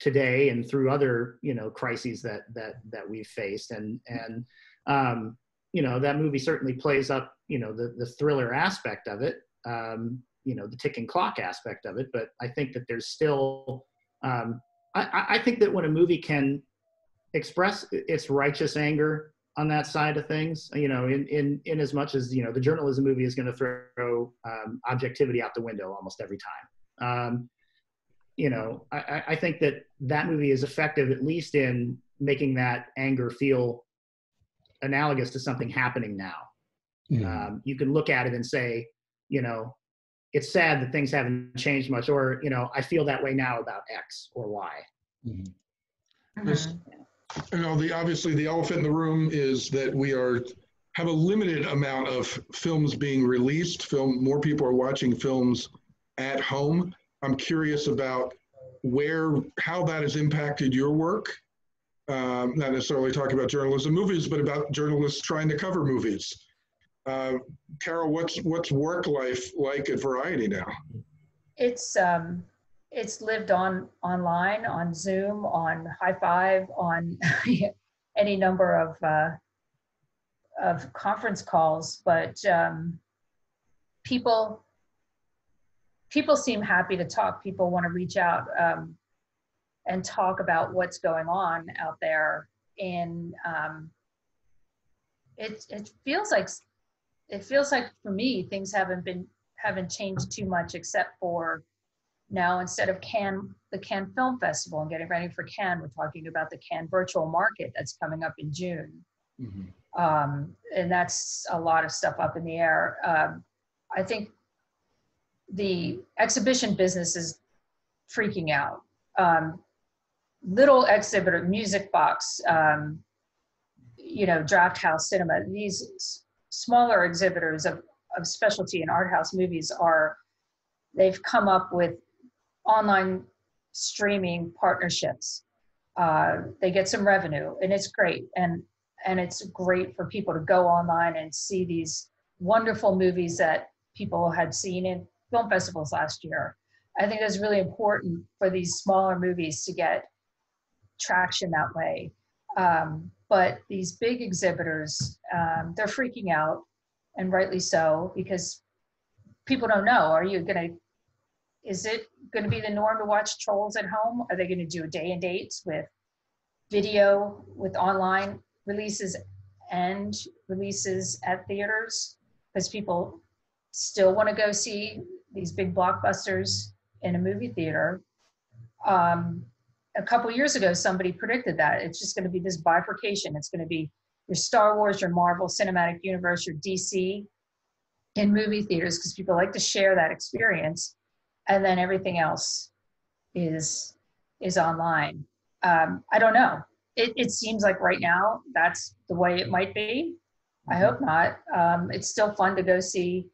today and through other you know crises that that that we've faced and and um you know that movie certainly plays up you know the the thriller aspect of it um you know the ticking clock aspect of it but i think that there's still um i I- think that when a movie can express its righteous anger on that side of things you know in in in as much as you know the journalism movie is going to throw um, objectivity out the window almost every time. Um you know, I- I think that that movie is effective at least in making that anger feel analogous to something happening now. Hmm. Um, you can look at it and say, you know, it's sad that things haven't changed much, or you know, I feel that way now about X or Y. Mm-hmm. This- uh-huh. you know, the obviously the elephant in the room is that we are have a limited amount of films being released. Film more people are watching films at home. I'm curious about where how that has impacted your work. Um, not necessarily talking about journalism movies, but about journalists trying to cover movies. Uh, Carole, what's what's work life like at Variety now? It's um, it's lived on online, on Zoom, on High Five, on any number of uh, of conference calls. But um, people people seem happy to talk. People want to reach out um, and talk about what's going on out there. And um, it it feels like it feels like for me things haven't been haven't changed too much except for now instead of Cannes, the Cannes Film Festival and getting ready for Cannes, we're talking about the Cannes Virtual Market that's coming up in June. Mm-hmm. Um, and that's a lot of stuff up in the air. Um, I think the exhibition business is freaking out. Um, little exhibitor, music box, um, you know, draft house cinema, these smaller exhibitors of, of specialty and art house movies are, they've come up with online streaming partnerships. Uh, they get some revenue and it's great. And, and it's great for people to go online and see these wonderful movies that people had seen in film festivals last year. I think that's really important for these smaller movies to get traction that way. Um, but these big exhibitors, um, they're freaking out, and rightly so, because people don't know. Are you going to, is it going to be the norm to watch Trolls at home? Are they going to do a day and dates with video, with online releases and releases at theaters? Because people still want to go see these big blockbusters in a movie theater. Um, a couple years ago, somebody predicted that it's just going to be this bifurcation. It's going to be your Star Wars, your Marvel Cinematic Universe, your DC in movie theaters because people like to share that experience, and then everything else is is online. Um, I don't know. It, it seems like right now that's the way it might be. I hope not. Um, it's still fun to go see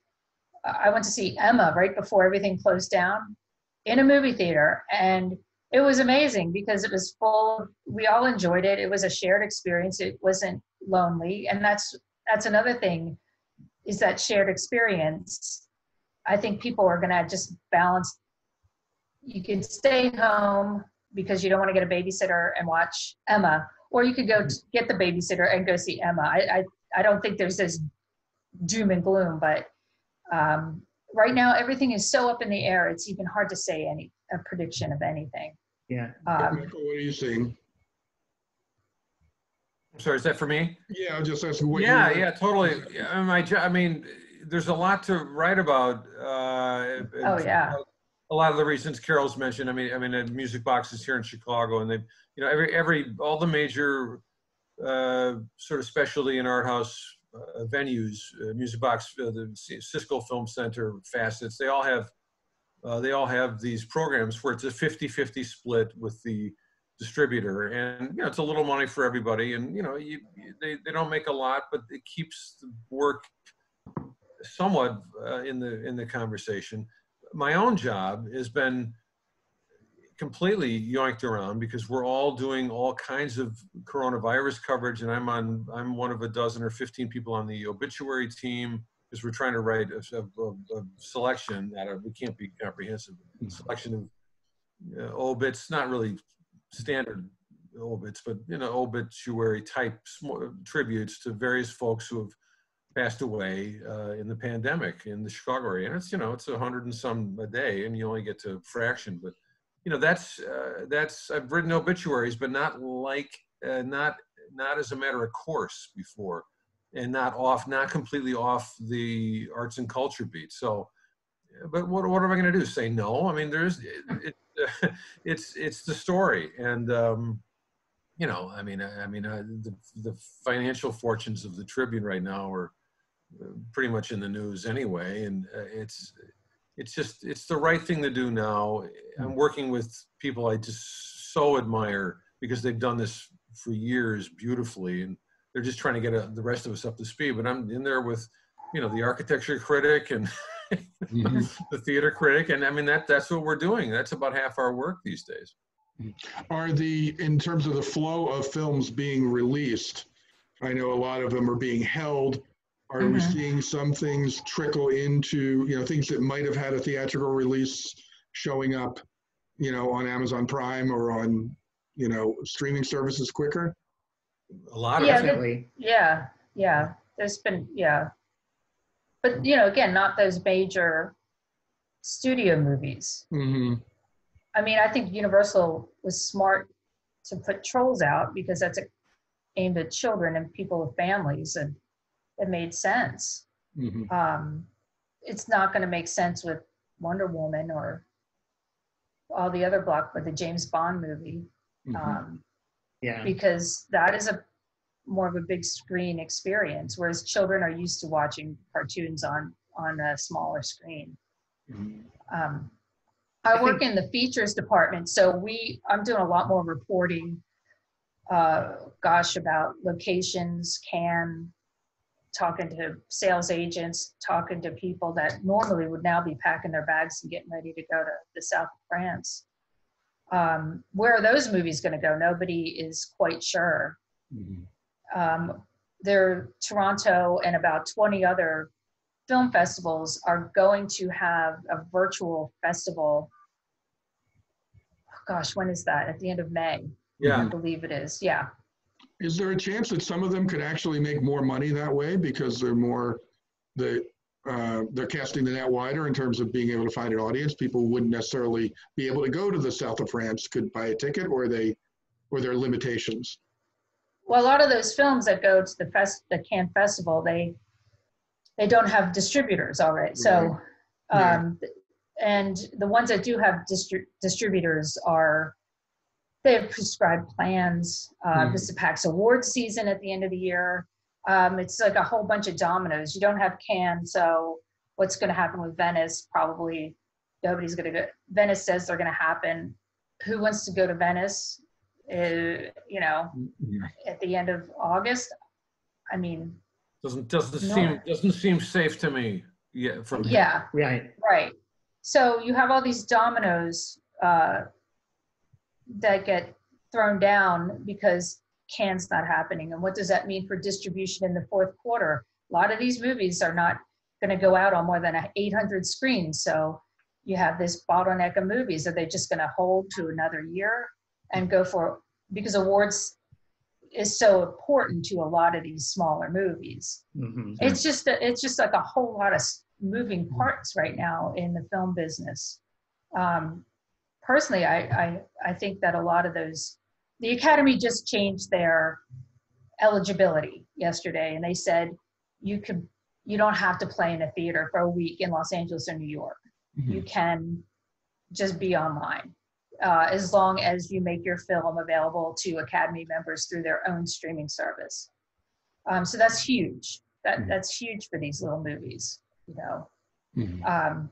I went to see Emma right before everything closed down in a movie theater. And it was amazing because it was full. We all enjoyed it. It was a shared experience. It wasn't lonely. And that's, that's another thing is that shared experience. I think people are going to just balance. You can stay home because you don't want to get a babysitter and watch Emma, or you could go get the babysitter and go see Emma. I, I, I don't think there's this doom and gloom, but um, right now everything is so up in the air it's even hard to say any a prediction of anything yeah um, Michael, what are you seeing I'm sorry, is that for me? Yeah, I'm just asking what. Yeah, yeah, totally. I mean, I mean, there's a lot to write about. Uh, oh yeah. A lot of the reasons Carole's mentioned. I mean, I mean, the music boxes here in Chicago, and they, you know, every every all the major uh, sort of specialty and art house uh, venues, uh, Music Box, uh, the Siskel Film Center, Facets, they all have they all have these programs where it's a 50-50 split with the distributor. And you know it's a little money for everybody. And you know you, they, they don't make a lot but it keeps the work somewhat uh, in the in the conversation. My own job has been completely yoinked around because we're all doing all kinds of coronavirus coverage. And i'm on i'm one of a dozen or 15 people on the obituary team because we're trying to write a, a, a selection that we can't be comprehensive. Mm-hmm. selection of uh, obits not really standard obits but you know obituary type tributes to various folks who have passed away uh, in the pandemic in the chicago area. And it's you know it's a hundred and some a day and you only get to a fraction but you know that's uh, that's I've written obituaries, but not like uh, not not as a matter of course before, and not off not completely off the arts and culture beat. So, but what what am I going to do? Say no? I mean, there's it, it, it's it's the story, and um, you know, I mean, I, I mean, uh, the the financial fortunes of the Tribune right now are uh, pretty much in the news anyway, and uh, it's it's just it's the right thing to do now i'm mm. working with people i just so admire because they've done this for years beautifully and they're just trying to get a, the rest of us up to speed but i'm in there with you know the architecture critic and mm-hmm. the theater critic and i mean that that's what we're doing that's about half our work these days are the in terms of the flow of films being released i know a lot of them are being held are mm-hmm. we seeing some things trickle into, you know, things that might have had a theatrical release showing up, you know, on Amazon Prime or on, you know, streaming services quicker? A lot of yeah, definitely. Yeah, yeah. There's been, yeah. But, you know, again, not those major studio movies. hmm I mean, I think Universal was smart to put Trolls out because that's a, aimed at children and people with families, and it made sense. hmm Um, it's not going to make sense with Wonder Woman or all the other block, but the James Bond movie, hmm um, Yeah. because that is a more of a big screen experience, whereas children are used to watching cartoons on on a smaller screen. Um, I I work in the features department, so we, I'm doing a lot more reporting, uh, gosh, about locations, can, talking to sales agents, talking to people that normally would now be packing their bags and getting ready to go to the south of France. Um, where are those movies going to go? Nobody is quite sure. hmm Um, there, Toronto and about 20 other film festivals are going to have a virtual festival. Oh, Gosh, when is that? At the end of May, Yeah. I believe it is. Yeah. Is there a chance that some of them could actually make more money that way because they're more, the, uh, they're casting the net wider in terms of being able to find an audience? People wouldn't necessarily be able to go to the south of France, could buy a ticket, or they, or there are limitations? Well, a lot of those films that go to the fest, the Cannes Festival, they they don't have distributors already. So, Yeah. um, and the ones that do have distri- distributors are they have prescribed plans. Uh, Mhm. This is PAX award season at the end of the year. Um, it's like a whole bunch of dominoes. You don't have Cannes, so what's going to happen with Venice? Probably nobody's going to go. Venice says they're going to happen. Who wants to go to Venice? Uh, you know, at the end of August. I mean, doesn't, doesn't No. seem, doesn't seem safe to me. Yeah, from. yeah, Right. right. So you have all these dominoes uh, that get thrown down because Cannes not happening. And what does that mean for distribution in the fourth quarter? A lot of these movies are not going to go out on more than 800 screens. So you have this bottleneck of movies. Are they just going to hold to another year and go for because awards is so important to a lot of these smaller movies. hmm It's just a, it's just like a whole lot of moving parts right now in the film business. Um, personally, I, I I think that a lot of those, the Academy just changed their eligibility yesterday, and they said you could you don't have to play in a theater for a week in Los Angeles or New York. You can just be online. Uh, as long as you make your film available to Academy members through their own streaming service. Um, so that's huge. That Mhm. that's huge for these little movies, you know. Mhm. Um,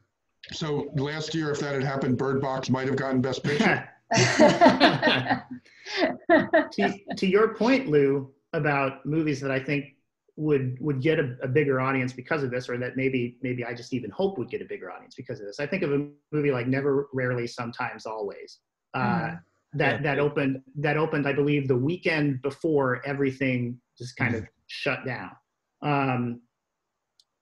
So last year, if that had happened, Bird Box might have gotten Best Picture. to, to your point, Lou, about movies that I think would would get a, a bigger audience because of this, or that maybe maybe I just even hope would get a bigger audience because of this. I think of a movie like Never, Rarely, Sometimes, Always. Uh, Mhm. that Yeah. that opened that opened, I believe, the weekend before everything just kind of shut down. Um,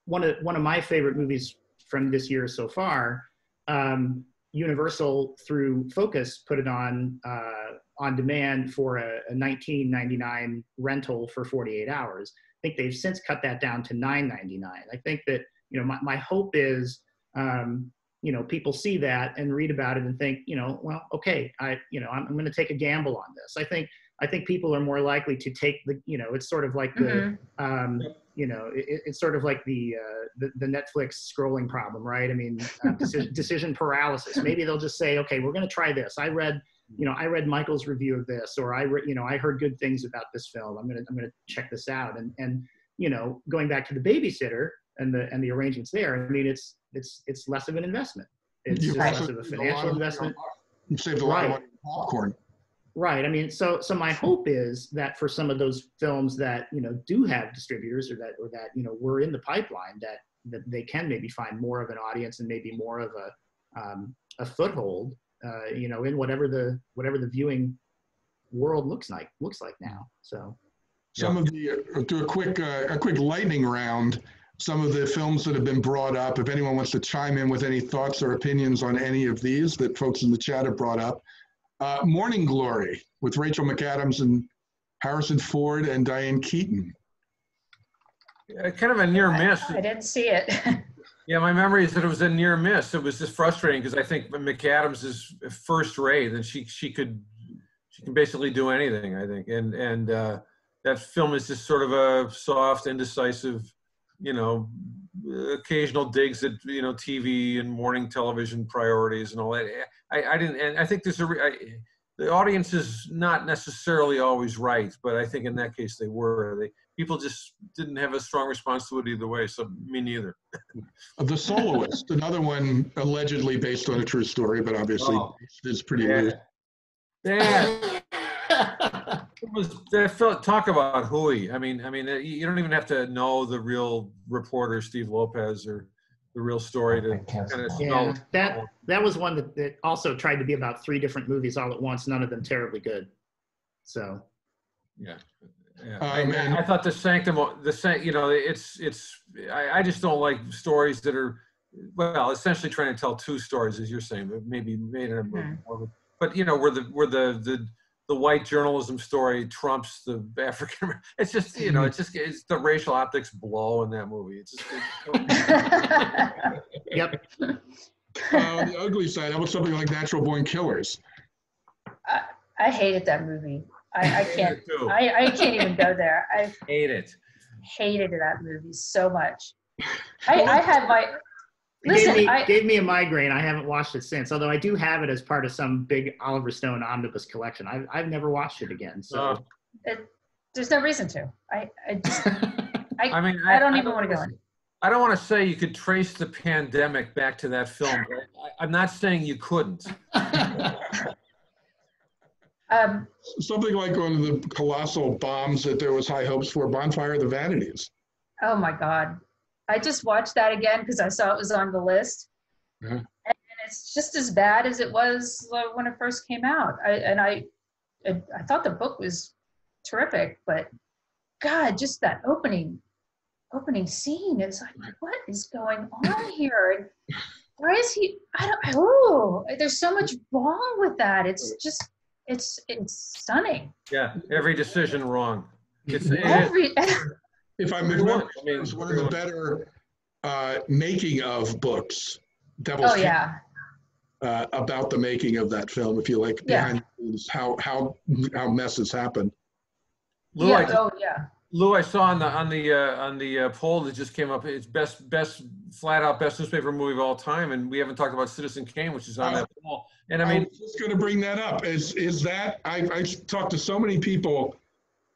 one of one of my favorite movies from this year so far. Um, Universal through Focus put it on uh, on demand for a, a 19.99 rental for 48 hours. I think they've since cut that down to 9.99. I think that you know my, my hope is um, you know people see that and read about it and think you know well okay I you know I'm, I'm going to take a gamble on this. I think I think people are more likely to take the you know it's sort of like the Mhm. um, you know, it, it's sort of like the, uh, the the Netflix scrolling problem, right? I mean, uh, decision, decision paralysis. Maybe they'll just say, okay, we're going to try this. I read, you know, I read Michael's review of this, or I, re- you know, I heard good things about this film. I'm gonna I'm gonna check this out. And and you know, going back to the babysitter and the and the arrangements there. I mean, it's it's it's less of an investment. It's You've just less of a saved a lot financial of- investment. You've saved a lot of Right. money popcorn. Right. I mean, so so my hope is that for some of those films that you know do have distributors or that or that you know were in the pipeline, that that they can maybe find more of an audience and maybe more of a um, a foothold, uh, you know, in whatever the whatever the viewing world looks like looks like now. So Some of the, uh, do a quick, uh, a quick lightning round. Some of the films that have been brought up, if anyone wants to chime in with any thoughts or opinions on any of these that folks in the chat have brought up. Uh, Morning Glory with Rachel McAdams and Harrison Ford and Diane Keaton. Uh, Kind of a near miss. I didn't see it. Yeah, my memory is that it was a near miss. It was just frustrating because I think McAdams is first rate, and she she could she can basically do anything. I think, and and uh, that film is just sort of a soft, indecisive, you know, occasional digs at you know TV and morning television priorities and all that. I, I didn't, and I think there's a I, the audience is not necessarily always right, but I think in that case they were. They people just didn't have a strong response to it either way. So me neither. the Soloist, another one allegedly based on a true story, but obviously oh, it's pretty yeah. loose. Yeah. it was that talk about hooey. I mean, I mean, you don't even have to know the real reporter Steve Lopez or the real story to kind of yeah, that that was one that, that also tried to be about three different movies all at once. None of them terribly good. So. Yeah. Yeah. Um, I, I, thought the sanctum, the san, you know, it's it's. I, I just don't like stories that are, well, essentially trying to tell two stories, as you're saying, but maybe made it more. Mm-hmm. But you know, where the where the the the white journalism story trumps the African. It's just you know, it's just it's the racial optics blow in that movie. It's just. It's yep. Uh, the ugly side. How about something like Natural Born Killers? I, I hated that movie. I, I can't. I, I can't even go there. I hate it. Hated that movie so much. I, I had my it Listen, gave me, I, gave me a migraine. I haven't watched it since, although I do have it as part of some big Oliver Stone omnibus collection. I've, I've never watched it again. So uh, it, there's no reason to. I, I, just, I, I mean, I, don't even want to go in. I don't want to say you could trace the pandemic back to that film. I, am not saying you couldn't. um, Something like one of the colossal bombs that there was high hopes for, Bonfire of the Vanities. Oh my God. I just watched that again because I saw it was on the list. Mm-hmm. And it's just as bad as it was uh, when it first came out. I, and I, I thought the book was terrific, but God, just that opening, opening scene is like, what is going on here? And why is he? I don't. Oh, there's so much wrong with that. It's just, it's, it's stunning. Yeah, every decision wrong. It's every. If I remember, I mean, it's one of the better uh, making of books. Devil's oh yeah. Uh, about the making of that film, if you like, yeah. behind how how how messes happen. Lou, yeah. I, oh yeah. Lou, I saw on the on the uh, on the uh, poll that just came up. It's best best flat out best newspaper movie of all time, and we haven't talked about Citizen Kane, which is on that poll. And I mean, I was just going to bring that up. Is is that I I talked to so many people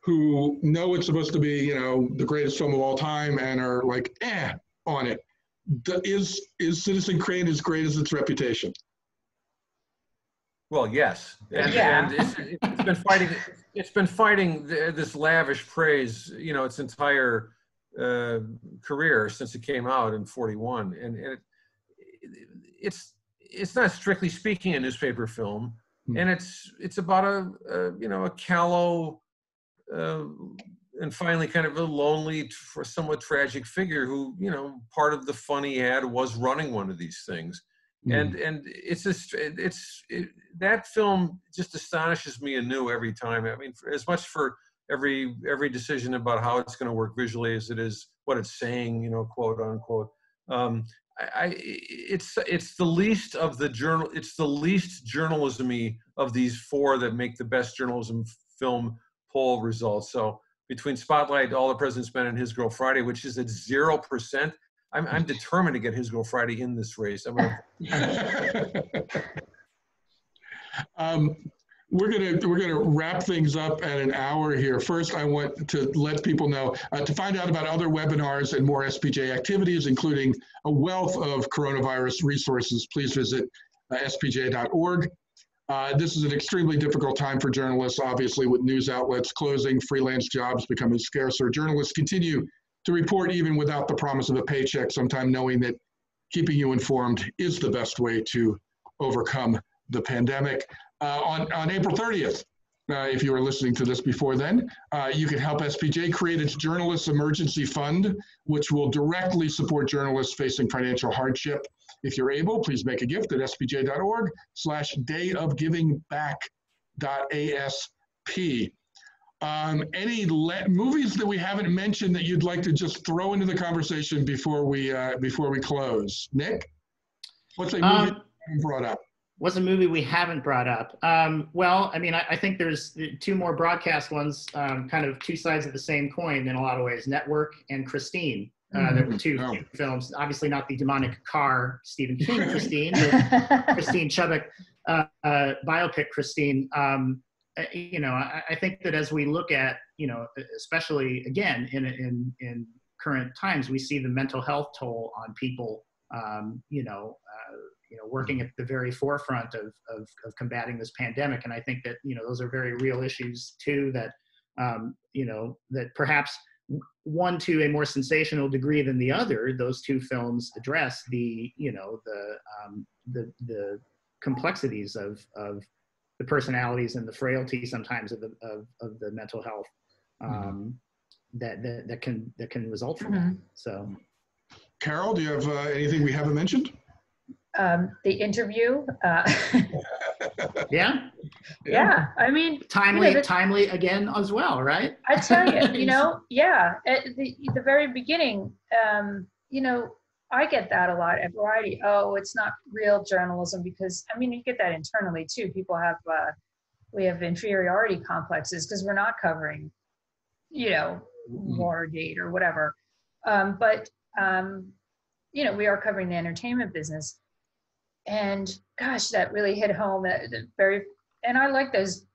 who know it's supposed to be, you know, the greatest film of all time and are like, eh, on it. The, is is Citizen Kane as great as its reputation? Well, yes, and, yeah. and it's, it's been fighting. It's been fighting this lavish praise, you know, its entire uh, career since it came out in '41, and, and it, it's it's not strictly speaking a newspaper film, hmm. and it's it's about a, a you know a callow uh, and finally kind of a lonely somewhat tragic figure who you know part of the fun he had was running one of these things. Mm. and and it's just it's it, that film just astonishes me anew every time. I mean as much for every every decision about how it's going to work visually as it is what it's saying you know quote unquote. Um, I, I, it's it's the least of the journal it's the least journalismy of these four that make the best journalism film poll results. So between Spotlight, All the President's Men, and His Girl Friday, which is at zero percent, I'm, I'm determined to get His Girl Friday in this race. Gonna... um, we're gonna we're gonna wrap things up at an hour here. First, I want to let people know uh, to find out about other webinars and more SPJ activities, including a wealth of coronavirus resources. Please visit uh, spj.org. Uh, this is an extremely difficult time for journalists, obviously, with news outlets closing, freelance jobs becoming scarcer. Journalists continue to report even without the promise of a paycheck, sometime knowing that keeping you informed is the best way to overcome the pandemic. Uh, on, on April 30th, uh, if you were listening to this before then, uh, you can help SPJ create its Journalists Emergency Fund, which will directly support journalists facing financial hardship. If you're able, please make a gift at spj.org slash day of giving back dot asp. Um, any le- movies that we haven't mentioned that you'd like to just throw into the conversation before we uh, before we close? Nick, what's a movie Um, brought up? What's a movie we haven't brought up? Um, well, I mean, I, I think there's two more broadcast ones, um, kind of two sides of the same coin in a lot of ways. Network and Christine. Uh, there were two Oh. films. Obviously, not the demonic car Stephen King Christine, Christine Chubbuck uh, uh, biopic Christine. Um, uh, you know, I, I think that as we look at, you know, especially again in in in current times, we see the mental health toll on people. Um, you know, uh, you know, working at the very forefront of, of of combating this pandemic, and I think that you know those are very real issues too. That um, you know that perhaps one to a more sensational degree than the other those two films address the you know the um, the the complexities of of the personalities and the frailty sometimes of the of, of the mental health um, that, that that can that can result from that so Carole, do you have uh, anything we haven't mentioned? um, the interview. Uh, yeah yeah, I mean, timely the- timely again as well right I tell you, you know, yeah, at the, the very beginning, um, you know, I get that a lot at Variety. Oh, it's not real journalism because I mean, you get that internally too. People have, uh, we have inferiority complexes because we're not covering, you know, Watergate or whatever. Um, but, um, you know, we are covering the entertainment business. And gosh, that really hit home. That, that very, and I like those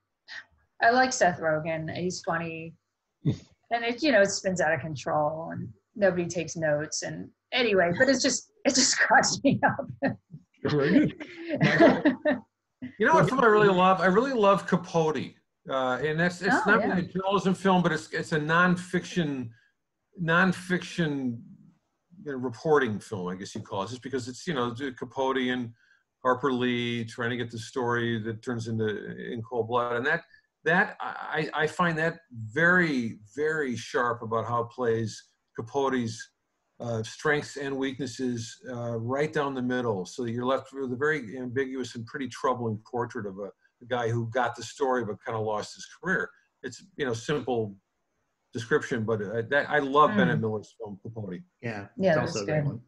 I like Seth Rogen. He's funny. and it, you know, it spins out of control and nobody takes notes. And anyway, but it's just, it just cracks me up. Very good. You know what film I really love? I really love Capote. Uh, and that's it's Oh, not yeah. really a journalism film, but it's it's a nonfiction nonfiction you know, reporting film, I guess you call it, just because it's you know Capote and Harper Lee trying to get the story that turns into in cold blood, and that that I, I find that very very sharp about how it plays Capote's uh, strengths and weaknesses uh, right down the middle, so you're left with a very ambiguous and pretty troubling portrait of a, a guy who got the story but kind of lost his career. It's you know simple description, but uh, that I love Mm. Bennett Miller's film Capote. yeah Yeah, that's also a great good. one.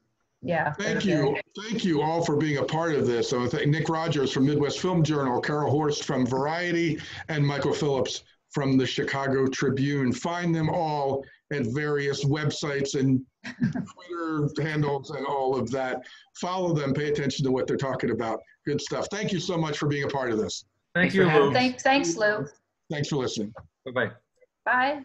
Yeah. Thank you. good. Thank you all for being a part of this. So thank Nick Rogers from Midwest Film Journal, Carole Horst from Variety, and Michael Phillips from the Chicago Tribune. Find them all at various websites and Twitter handles and all of that. Follow them, pay attention to what they're talking about. Good stuff. Thank you so much for being a part of this. Thank Thanks you, Lou. me. Thanks, thanks, Lou. Thanks for listening. Bye bye. Bye.